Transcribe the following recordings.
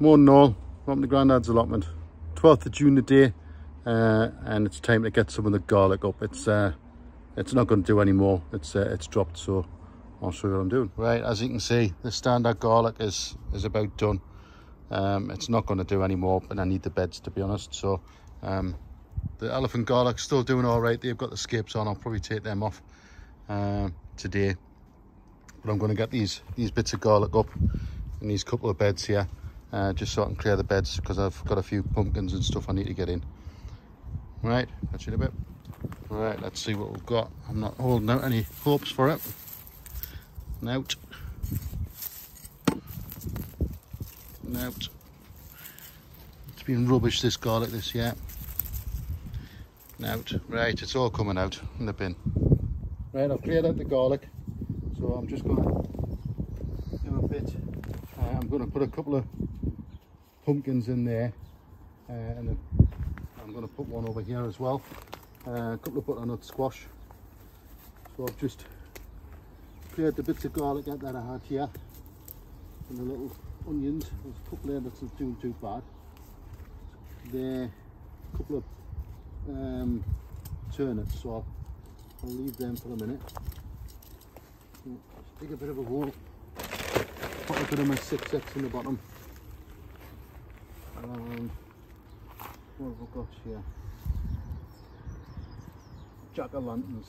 than all, from the Grandad's allotment. 12th of June today, uh, and it's time to get some of the garlic up. It's uh, it's not going to do anymore. It's uh, it's dropped, so I'll show you what I'm doing. Right, as you can see, the standard garlic is is about done. Um, it's not going to do anymore, but I need the beds to be honest. So um, the elephant garlic still doing all right. They've got the scapes on. I'll probably take them off uh, today. But I'm going to get these these bits of garlic up in these couple of beds here, uh, just so I can clear the beds because I've got a few pumpkins and stuff I need to get in. Right, you in a bit. Right, let's see what we've got. I'm not holding out any hopes for it. Nout. Nout. It's been rubbish this garlic this year. Nout. Right, it's all coming out in the bin. Right, I've cleared out the garlic. So I'm just going to do a bit. Uh, I'm going to put a couple of pumpkins in there. Uh, and I'm going to put one over here as well. Uh, a couple of butternut squash. So I've just cleared the bits of garlic out that I had here. And the little onions. There's a couple there that's not doing too bad. There, a couple of um, turnips. So I'll, I'll leave them for a minute. Dig a bit of a hole. Put a bit of my 6X in the bottom. Um, what have we got here? Jack-o'-lanterns.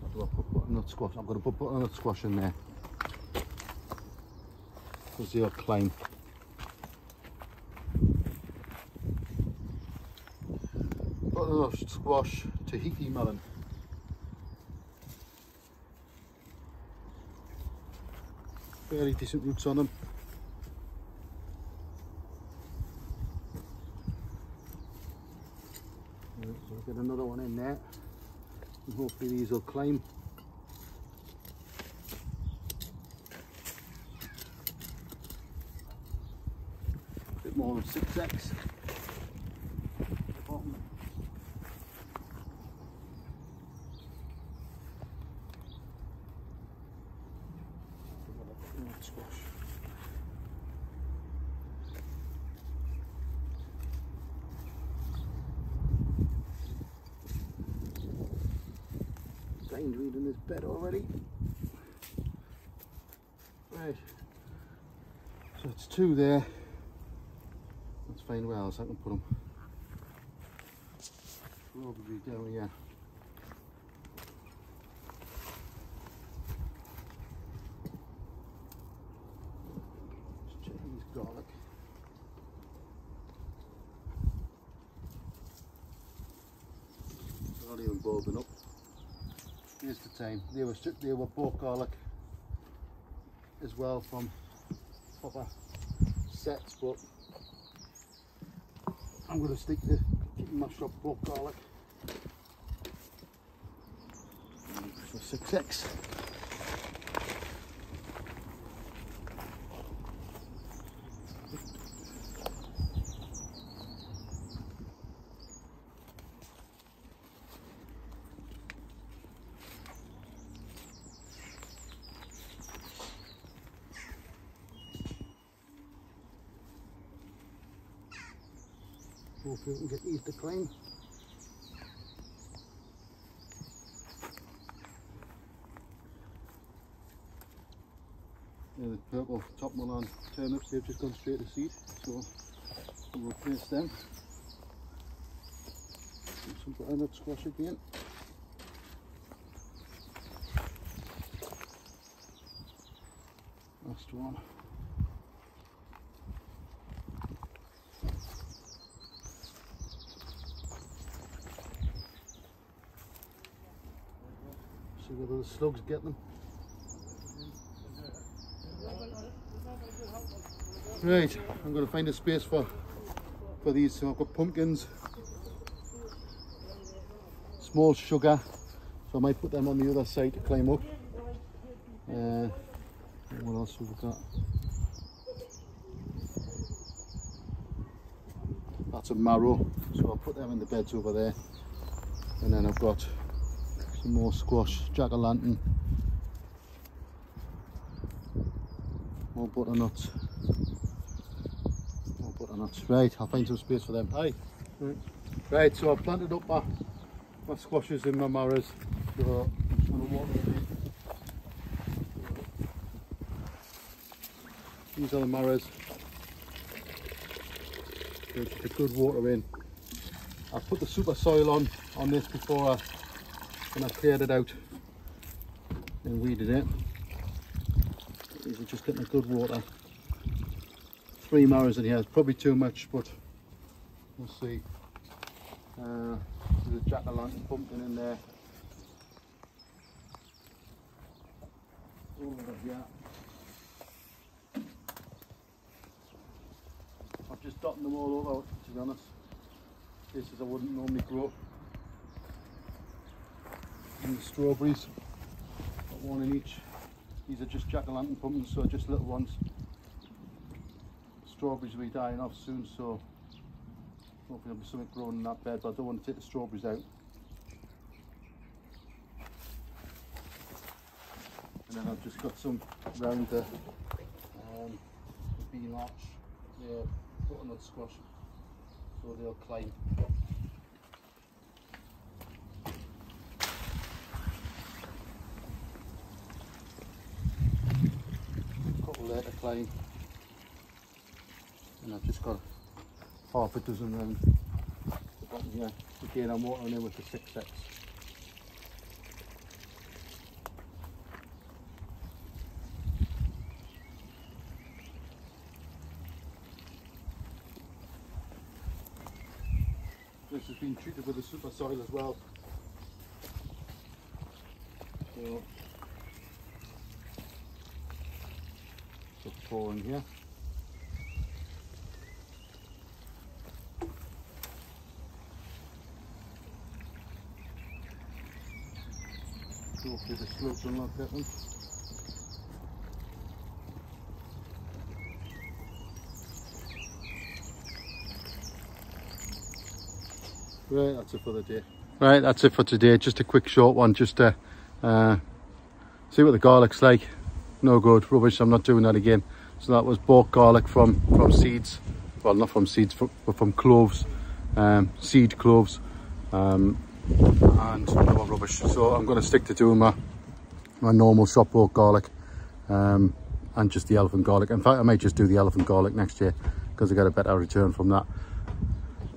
What do I put butternut squash? I'm going to put butternut squash in there. Because they'll climb. Butternut squash, Tahiti melon. Very decent roots on them. So get another one in there and hopefully these will climb. A bit more than 6x. Bottom. Squash. Bindweed in this bed already. Right. So it's two there. Let's find where else I can put them. Probably down here. Not even bulbing up. Here's the time. They were strict, they were pork garlic as well from proper sets, but I'm going to stick to keeping mashed up pork garlic for 6x. Hopefully we can get these to climb. Yeah, the purple top one on turnips, they've just gone straight to seed, so we'll replace them. Some butternut squash again. Last one. See whether the slugs get them. Right, I'm going to find a space for for these. So I've got pumpkins, small sugar, so I might put them on the other side to climb up. Uh, what else have we got? That's a marrow, so I'll put them in the beds over there. And then I've got some more squash, jack-o'-lantern, more butternuts, and that's right. I'll find some space for them. Hi. Right. right, so I've planted up my, my squashes in my marrows. So I'm to water them These are the marrows. Just a good water in. I've put the super soil on on this before I, when I cleared it out and weeded it. These are just getting a good water. Three marrows in here, probably too much, but we'll see. Uh, there's a jack-o'-lantern pumpkin in there. Over here. I've just dotted them all over, to be honest. Places I wouldn't normally grow. And the strawberries, got one in each. These are just jack-o'-lantern pumpkins, so just little ones. Strawberries will be dying off soon, so hopefully there'll be something growing in that bed, but I don't want to take the strawberries out. And then I've just got some round the, um, the bean arch, the butternut squash, so they'll climb. There to. And I've just got half a dozen round here. Again, I'm watering in with the 6X. This has been treated with the super soil as well. So, in here. Go through the and. Right, that's it for the day. Right, that's it for today. Just a quick short one, just to uh, see what the garlic's like. No good, rubbish, I'm not doing that again. So that was bought garlic from, from seeds. Well, not from seeds, but from cloves, um, seed cloves. Um, and no rubbish. So I'm going to stick to doing my, my normal shop bought garlic um, and just the elephant garlic. In fact, I might just do the elephant garlic next year because I get a better return from that.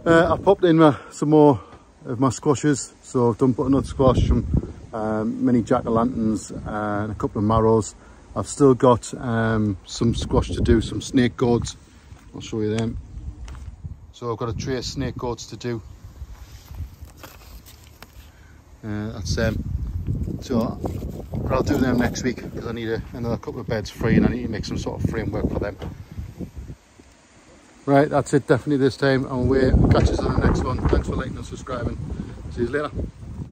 Uh, I've popped in my, some more of my squashes. So I've done butternut squash, some um, mini jack-o'-lanterns uh, and a couple of marrows. I've still got um, some squash to do, some snake gourds. I'll show you them. So I've got a tray of snake gourds to do. Uh, that's them. So I'll do them next week because I need a, another couple of beds free and I need to make some sort of framework for them. Right, that's it definitely this time and we'll catch us on the next one. Thanks for liking and subscribing. See you later.